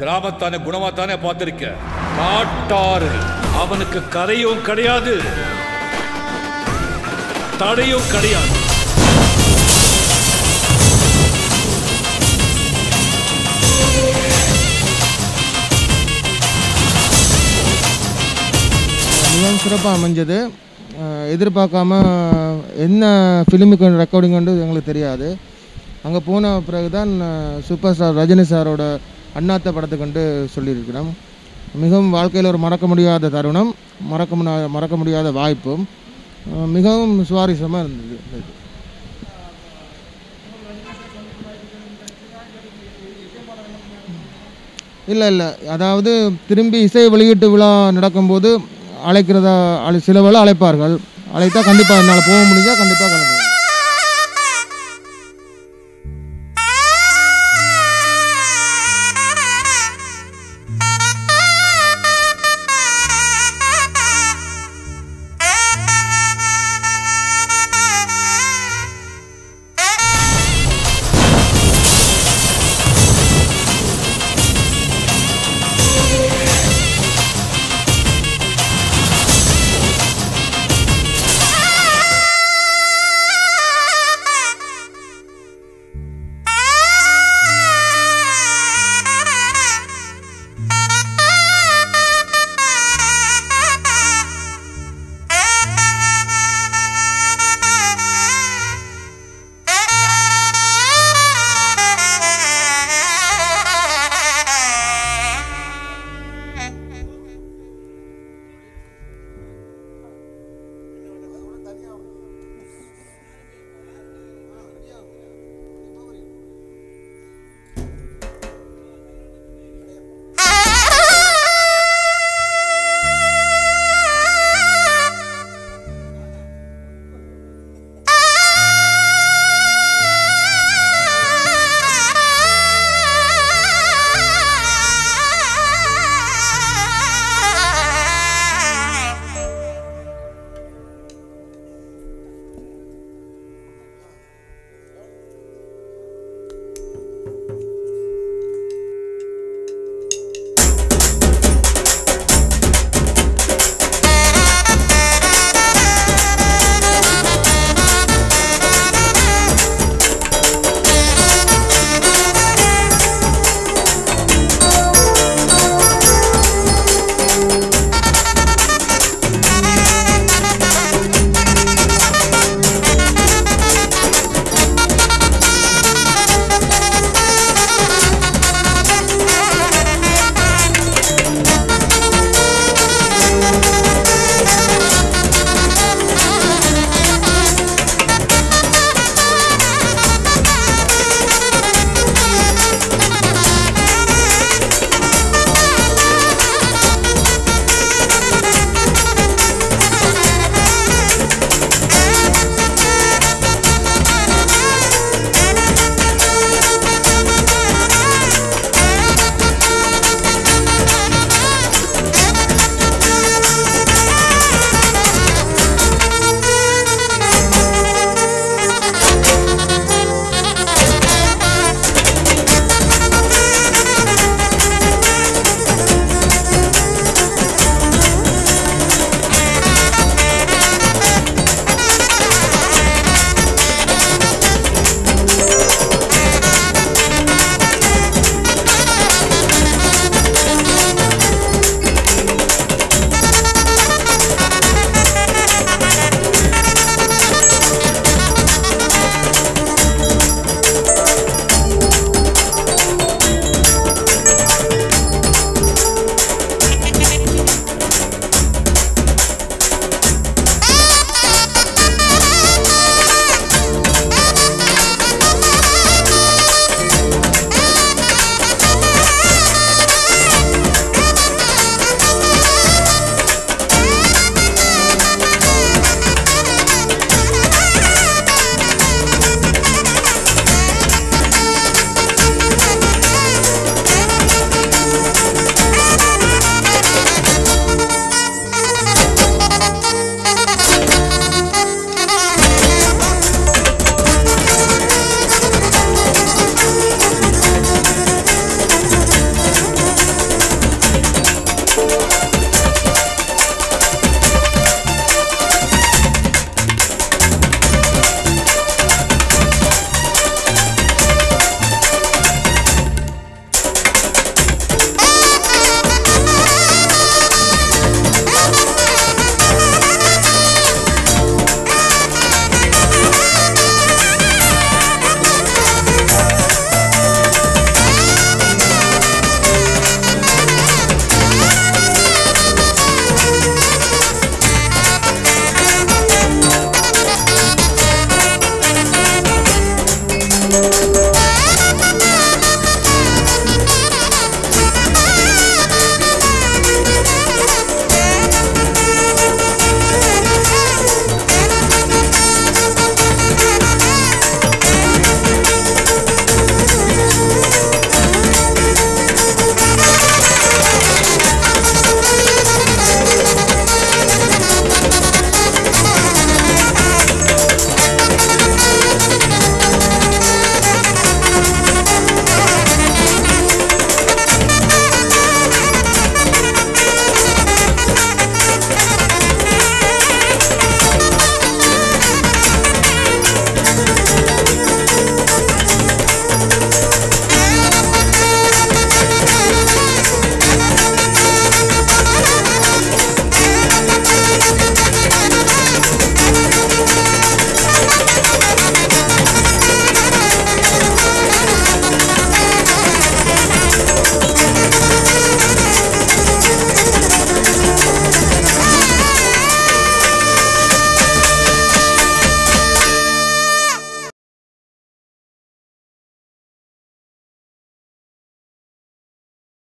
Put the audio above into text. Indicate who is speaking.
Speaker 1: கிராமத்தானே குணமாத்தானே பார்த்திருக்க. காட்டாறு. அவனுக்கு கரையும் கிடையாது. தடையும் கிடையாது.
Speaker 2: மிகவும் சிறப்பாக அமைஞ்சது. எதிர்பார்க்காம என்ன ஃபிலிமுக்கு ரெக்கார்டிங் எங்களுக்கு தெரியாது. அங்கே போன பிறகு தான் சூப்பர் ஸ்டார் ரஜினி சாரோட அண்ணாத்த படத்தை கண்டு சொல்லியிருக்கிறோம். மிகவும் வாழ்க்கையில் ஒரு மறக்க முடியாத தருணம் மறக்க முடியாத மறக்க முடியாத வாய்ப்பும் மிகவும் சுவாரஸ்யமாக இருந்தது. இல்லை இல்லை. அதாவது திரும்பி இசை வெளியீட்டு விழா நடக்கும்போது அழைக்கிறதா அழை சில வேளை அழைப்பார்கள். அழைத்தா கண்டிப்பாக என்னால் போக முடிஞ்சால் கண்டிப்பாக கலந்து you